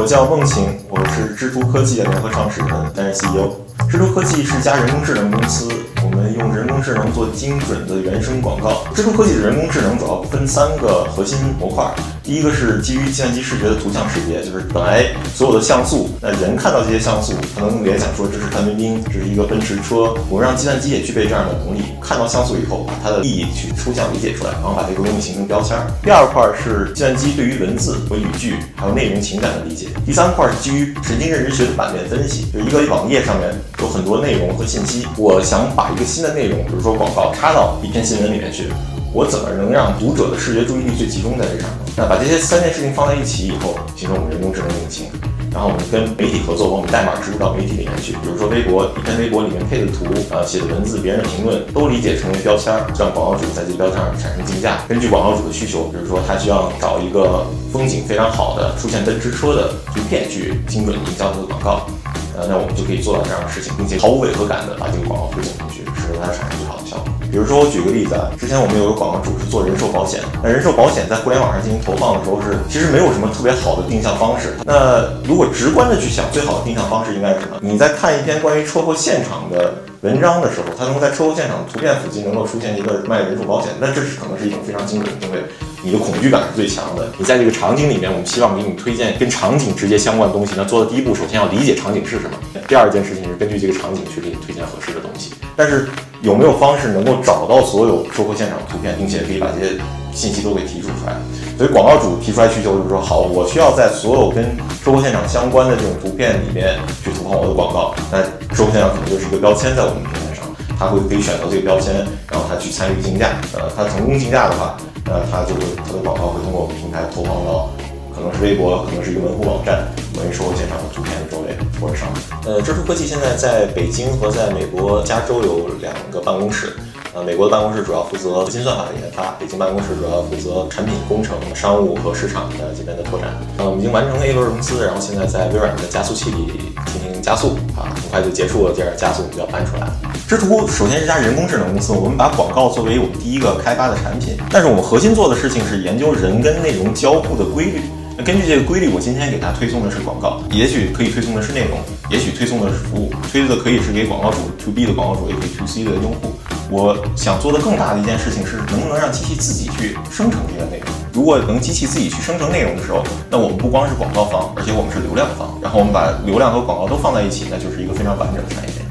我叫孟晴，我是蜘蛛科技的联合创始人，担任 CEO。蜘蛛科技是一家人工智能公司，我们用人工智能做精准的原生广告。知图科技的人工智能主要分三个核心模块。第一个是基于计算机视觉的图像识别，就是本来所有的像素，那人看到这些像素，可能联想说这是范冰冰，这是一个奔驰车。我们让计算机也具备这样的能力，看到像素以后，把它的意义去抽象理解出来，然后把这个东西形成标签。第二块是计算机对于文字和语句还有内容情感的理解。第三块是基于神经认知学的版面分析，就一个网页上面有很多内容和信息，我想把一一个新的内容，比如说广告，插到一篇新闻里面去。我怎么能让读者的视觉注意力最集中在这上面？那把这些三件事情放在一起以后，形成我们人工智能引擎。然后我们跟媒体合作，把我们代码植入到媒体里面去。比如说微博，一篇微博里面配的图，呃，写的文字，别人的评论都理解成为标签，让广告主在这标签上产生竞价。根据广告主的需求，比如说他需要找一个风景非常好的、出现奔驰车的图片去精准营销他的广告，呃，那我们就可以做到这样的事情，并且毫无违和感的把这个广告推送出去，使得它产生最好的效果。比如说，我举个例子啊，之前我们有个广告主是做人寿保险，那人寿保险在互联网上进行投放的时候是，其实没有什么特别好的定向方式。那如果直观的去想，最好的定向方式应该是什么？你在看一篇关于车祸现场的文章的时候，它能够在车祸现场图片附近能够出现一个卖人寿保险，那这是可能是一种非常精准的定位。你的恐惧感是最强的。你在这个场景里面，我们希望给你推荐跟场景直接相关的东西。那做的第一步，首先要理解场景是什么。第二件事情是根据这个场景去给你推荐合适的东西。但是有没有方式能够找到所有车祸现场图片，并且可以把这些信息都给提出出来？所以广告主提出来需求就是说，好，我需要在所有跟车祸现场相关的这种图片里面去投放我的广告。那车祸现场可能就是一个标签在我们，他会可以选择这个标签，然后他去参与竞价。呃，他成功竞价的话，那他就会他的广告会通过我们平台投放到。可能是微博，可能是一个门户网站，关于售后现场的图片的周围或者上面。呃，知图科技现在在北京和在美国加州有两个办公室。美国的办公室主要负责核心算法的研发，北京办公室主要负责产品工程、商务和市场的这边的拓展。呃，我们已经完成了 A 轮融资，然后现在在微软的加速器里进行加速，啊，很快就结束了，这样加速就要搬出来了。知图首先是家人工智能公司，我们把广告作为我们第一个开发的产品，但是我们核心做的事情是研究人跟内容交互的规律。那根据这个规律，我今天给大家推送的是广告，也许可以推送的是内容，也许推送的是服务，推的可以是给广告主 to B 的广告主，也可以 to C 的用户。我想做的更大的一件事情是，能不能让机器自己去生成这个内容？如果能机器自己去生成内容的时候，那我们不光是广告方，而且我们是流量方，然后我们把流量和广告都放在一起，那就是一个非常完整的产业链。